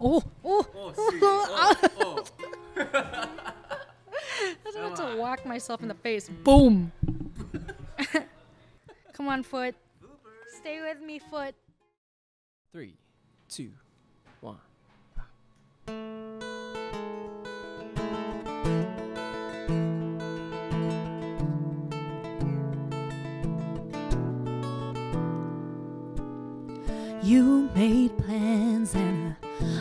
Oh, oh, Oh, see. Oh, oh. I was about to whack myself in the face. Mm. Boom. Come on, foot. Stay with me, foot. Three, two, one. You made plans and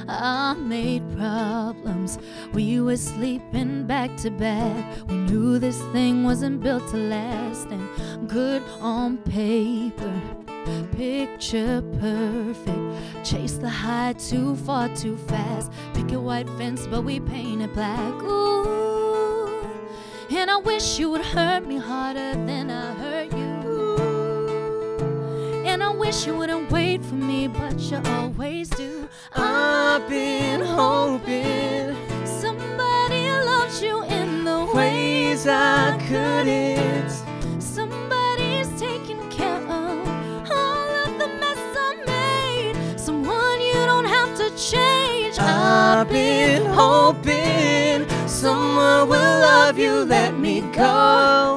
I made problems. We were sleeping back to back. We knew this thing wasn't built to last. And good on paper, picture perfect. Chase the high too far too fast. Pick a white fence, but we paint it black. Ooh, and I wish you would hurt me harder than I wish you wouldn't wait for me, but you always do. I've been hoping Somebody loves you in the ways I couldn't. Somebody's taking care of all of the mess I made. Someone you don't have to change. I've been hoping someone will love you. Let me go.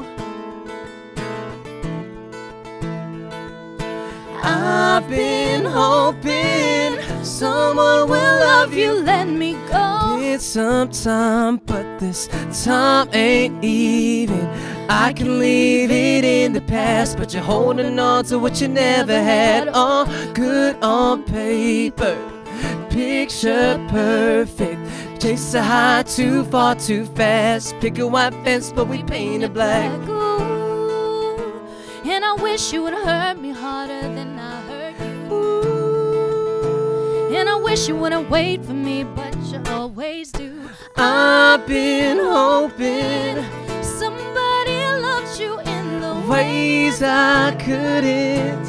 I've been hoping someone will love you. Let me go. It's some time, but this time ain't even. I can leave it in the past, but you're holding on to what you never had. All oh, good on paper, picture perfect. Chase a high too far too fast. Pick a white fence, but we paint it black. Ooh, And I wish you would hurt me harder than I hurt you. And I wish you wouldn't wait for me, but you always do. I've been hoping Somebody loves you in the ways I couldn't.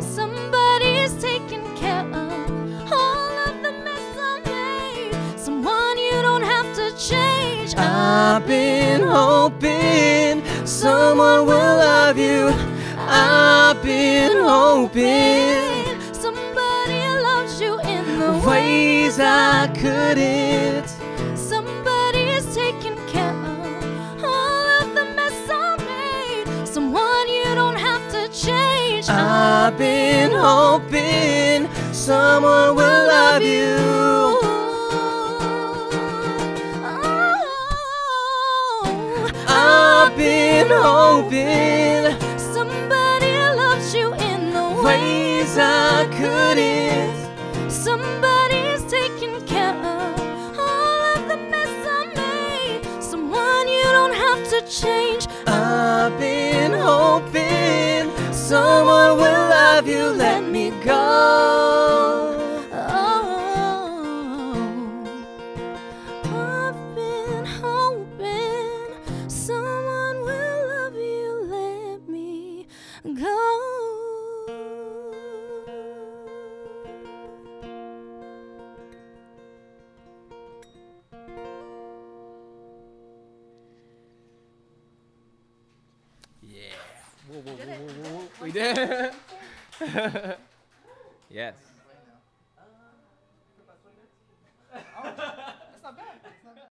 Somebody's taking care of all of the mess I made. Someone you don't have to change. I've been hoping someone will love you. I've been hoping somebody loves you in the ways I couldn't. Somebody is taking care of all of the mess I made. Someone you don't have to change. I've been hoping someone will love you. Oh, oh, oh. I've been hoping Somebody I couldn't. Somebody's taking care of all of the mess I made. Someone you don't have to change. I've been hoping someone will love you. Let me go. Whoa, whoa, whoa, whoa, whoa. We did. yes.